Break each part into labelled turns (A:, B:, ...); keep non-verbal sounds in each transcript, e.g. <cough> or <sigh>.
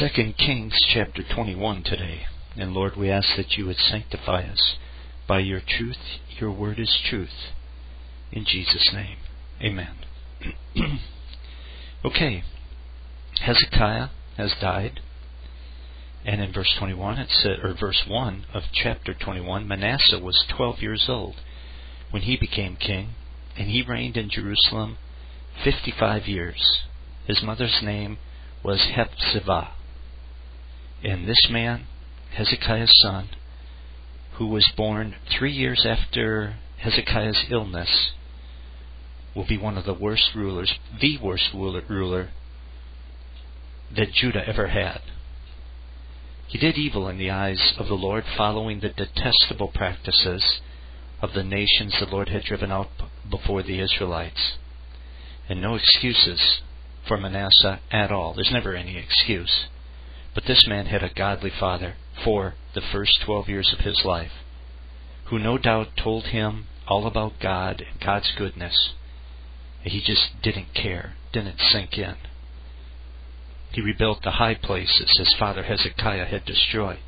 A: Second Kings chapter 21 today. And Lord, we ask that you would sanctify us by your truth. Your word is truth. In Jesus' name. Amen. <clears throat> okay. Hezekiah has died. And in verse 21, it said, or verse 1 of chapter 21, Manasseh was 12 years old when he became king, and he reigned in Jerusalem 55 years. His mother's name was Hephzibah. And this man, Hezekiah's son, who was born three years after Hezekiah's illness, will be one of the worst rulers, the worst ruler that Judah ever had. He did evil in the eyes of the Lord, following the detestable practices of the nations the Lord had driven out before the Israelites. And no excuses for Manasseh at all. There's never any excuse. But this man had a godly father for the first 12 years of his life, who no doubt told him all about God and God's goodness. He just didn't care, didn't sink in. He rebuilt the high places his father Hezekiah had destroyed.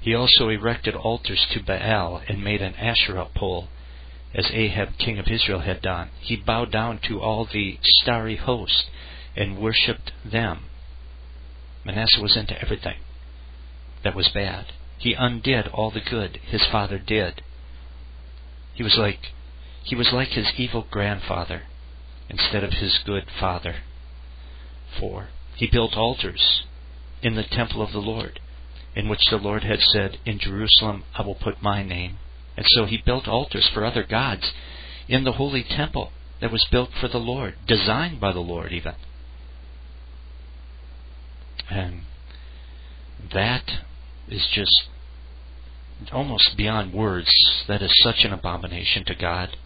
A: He also erected altars to Baal and made an Asherah pole, as Ahab king of Israel had done. He bowed down to all the starry host and worshipped them. Manasseh was into everything that was bad. He undid all the good his father did. He was like he was like his evil grandfather instead of his good father. 4. He built altars in the temple of the Lord, in which the Lord had said, In Jerusalem I will put my name. And so he built altars for other gods in the holy temple that was built for the Lord, designed by the Lord even. And that is just almost beyond words. That is such an abomination to God.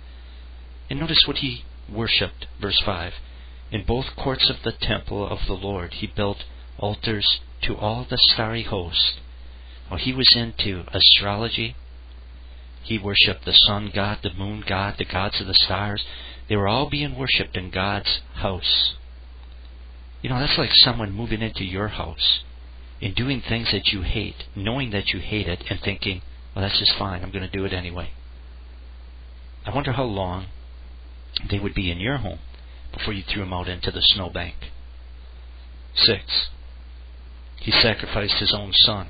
A: And notice what he worshipped, verse 5. In both courts of the temple of the Lord he built altars to all the starry host. Well, he was into astrology. He worshipped the sun god, the moon god, the gods of the stars. They were all being worshipped in God's house. You know, that's like someone moving into your house and doing things that you hate, knowing that you hate it, and thinking, well, that's just fine. I'm going to do it anyway. I wonder how long they would be in your home before you threw them out into the snowbank. 6. He sacrificed his own son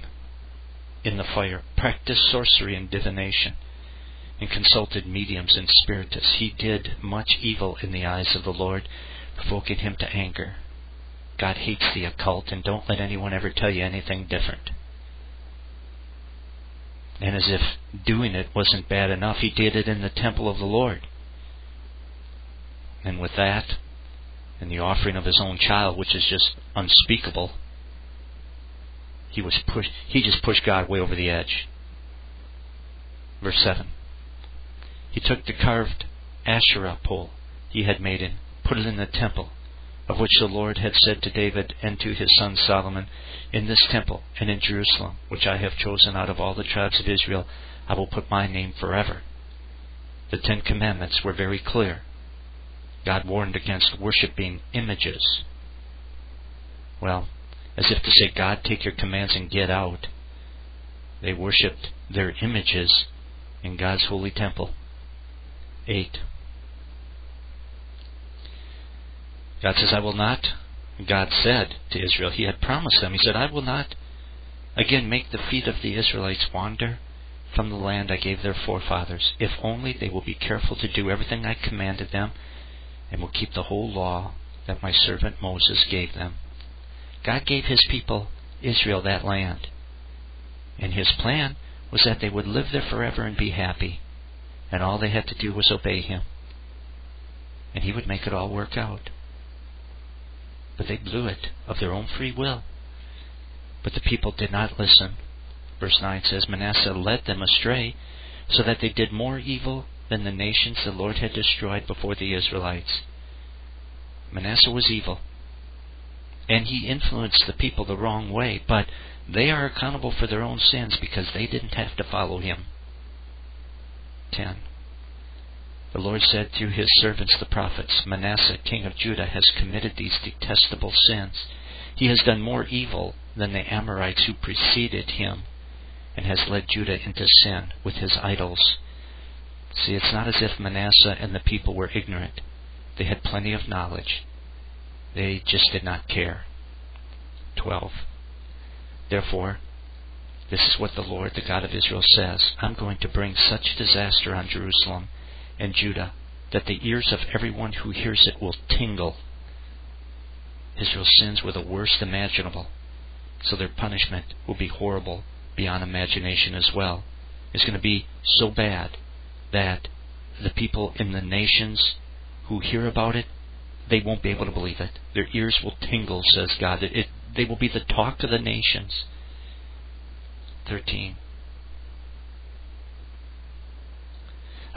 A: in the fire, practiced sorcery and divination, and consulted mediums and spiritists. He did much evil in the eyes of the Lord, provoking him to anger. God hates the occult, and don't let anyone ever tell you anything different. And as if doing it wasn't bad enough, he did it in the temple of the Lord. And with that, and the offering of his own child, which is just unspeakable, he was pushed he just pushed God way over the edge. Verse seven. He took the carved Asherah pole he had made and put it in the temple, of which the Lord had said to David and to his son Solomon, In this temple and in Jerusalem, which I have chosen out of all the tribes of Israel, I will put my name forever. The Ten Commandments were very clear. God warned against worshiping images. Well, as if to say, God, take your commands and get out. They worshipped their images in God's holy temple. 8. God says, I will not. God said to Israel, He had promised them, He said, I will not again make the feet of the Israelites wander from the land I gave their forefathers, if only they will be careful to do everything I commanded them and will keep the whole law that my servant Moses gave them. God gave his people, Israel, that land. And his plan was that they would live there forever and be happy. And all they had to do was obey him. And he would make it all work out. But they blew it of their own free will. But the people did not listen. Verse 9 says, Manasseh led them astray, so that they did more evil than the nations the Lord had destroyed before the Israelites. Manasseh was evil, and he influenced the people the wrong way, but they are accountable for their own sins because they didn't have to follow him. 10. The Lord said through his servants the prophets, Manasseh, king of Judah, has committed these detestable sins. He has done more evil than the Amorites who preceded him and has led Judah into sin with his idols. See, it's not as if Manasseh and the people were ignorant. They had plenty of knowledge. They just did not care. 12. Therefore, this is what the Lord, the God of Israel, says I'm going to bring such disaster on Jerusalem and Judah that the ears of everyone who hears it will tingle. Israel's sins were the worst imaginable, so their punishment will be horrible beyond imagination as well. It's going to be so bad that the people in the nations who hear about it, they won't be able to believe it. Their ears will tingle, says God. It, it, they will be the talk of the nations. 13.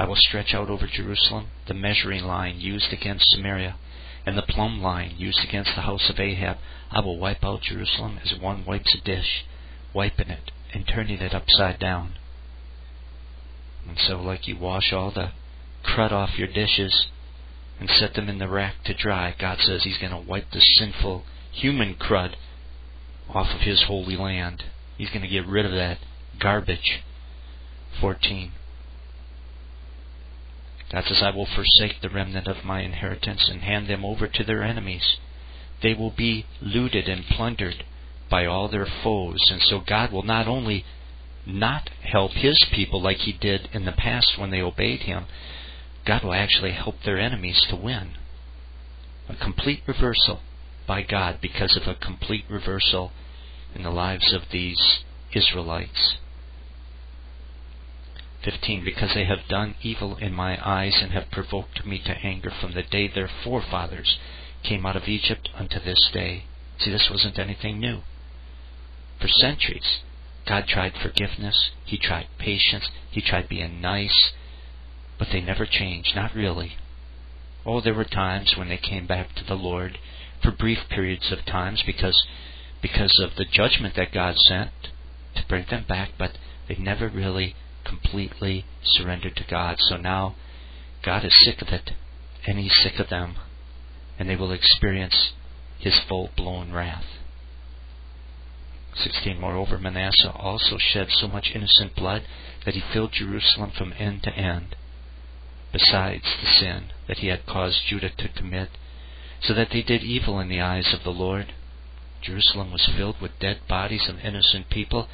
A: I will stretch out over Jerusalem the measuring line used against Samaria, and the plumb line used against the house of Ahab. I will wipe out Jerusalem as one wipes a dish, wiping it and turning it upside down. And so, like you wash all the crud off your dishes and set them in the rack to dry, God says He's going to wipe the sinful human crud off of His holy land. He's going to get rid of that garbage. 14. God says, I will forsake the remnant of my inheritance and hand them over to their enemies. They will be looted and plundered by all their foes. And so God will not only not help His people like He did in the past when they obeyed Him, God will actually help their enemies to win. A complete reversal by God because of a complete reversal in the lives of these Israelites. 15. Because they have done evil in my eyes and have provoked me to anger from the day their forefathers came out of Egypt unto this day. See, this wasn't anything new. For centuries, God tried forgiveness, He tried patience, He tried being nice, but they never changed, not really. Oh, there were times when they came back to the Lord for brief periods of times because because of the judgment that God sent to bring them back, but they never really completely surrendered to God. So now God is sick of it, and He's sick of them, and they will experience His full blown wrath. 16. Moreover, Manasseh also shed so much innocent blood that he filled Jerusalem from end to end, besides the sin that he had caused Judah to commit, so that they did evil in the eyes of the Lord. Jerusalem was filled with dead bodies of innocent people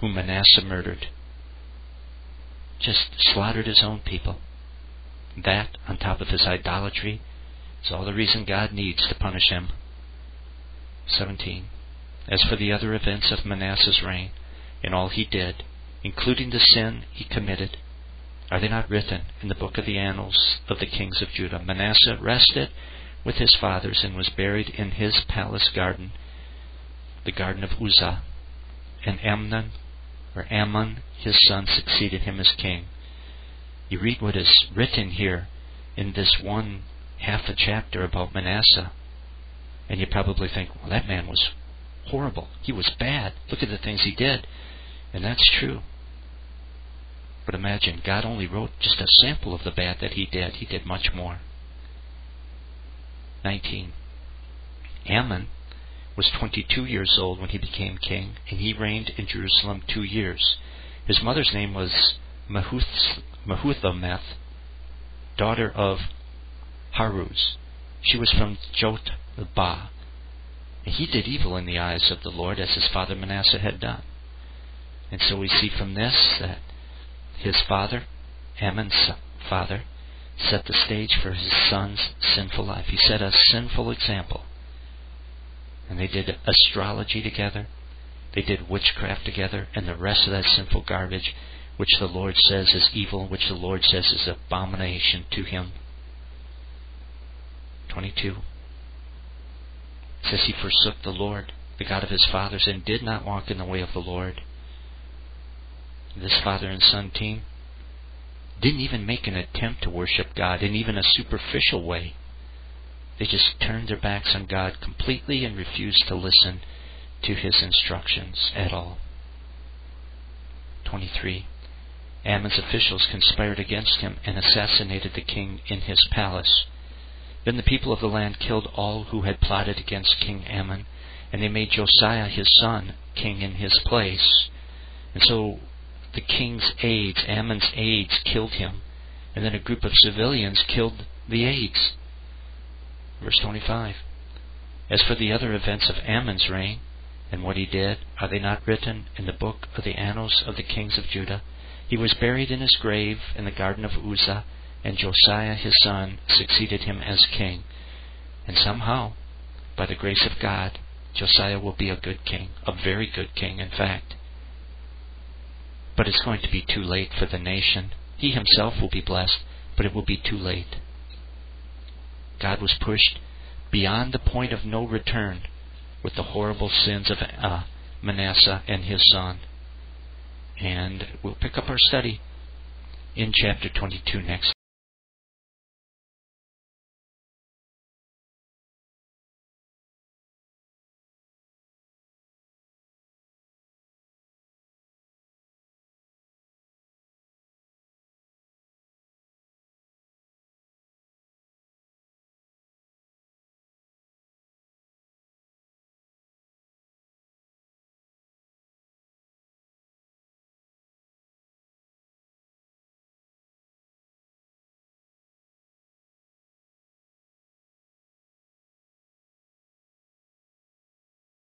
A: whom Manasseh murdered. Just slaughtered his own people. That, on top of his idolatry, is all the reason God needs to punish him. 17. As for the other events of Manasseh's reign, and all he did, including the sin he committed, are they not written in the book of the annals of the kings of Judah? Manasseh rested with his fathers and was buried in his palace garden, the garden of Uzzah. And Amnon, or Amon, his son, succeeded him as king. You read what is written here in this one half a chapter about Manasseh, and you probably think, well, that man was horrible. He was bad. Look at the things he did. And that's true. But imagine, God only wrote just a sample of the bad that he did. He did much more. 19. Amon was 22 years old when he became king, and he reigned in Jerusalem two years. His mother's name was Meshullemeth, daughter of Haruz. She was from Jotbah, he did evil in the eyes of the Lord as his father Manasseh had done. And so we see from this that his father, Amon's father, set the stage for his son's sinful life. He set a sinful example. And they did astrology together. They did witchcraft together and the rest of that sinful garbage which the Lord says is evil, which the Lord says is abomination to him. 22 says he forsook the Lord, the God of his fathers, and did not walk in the way of the Lord. This father and son team didn't even make an attempt to worship God in even a superficial way. They just turned their backs on God completely and refused to listen to his instructions at all. 23. Amon's officials conspired against him and assassinated the king in his palace. Then the people of the land killed all who had plotted against King Amon, and they made Josiah his son king in his place. And so the king's aides, Amon's aides, killed him, and then a group of civilians killed the aides. Verse 25. As for the other events of Amon's reign, and what he did, are they not written in the book of the annals of the kings of Judah? He was buried in his grave in the garden of Uzzah, and Josiah his son succeeded him as king. And somehow, by the grace of God, Josiah will be a good king, a very good king, in fact. But it's going to be too late for the nation. He himself will be blessed, but it will be too late. God was pushed beyond the point of no return with the horrible sins of uh, Manasseh and his son. And we'll pick up our study in chapter 22 next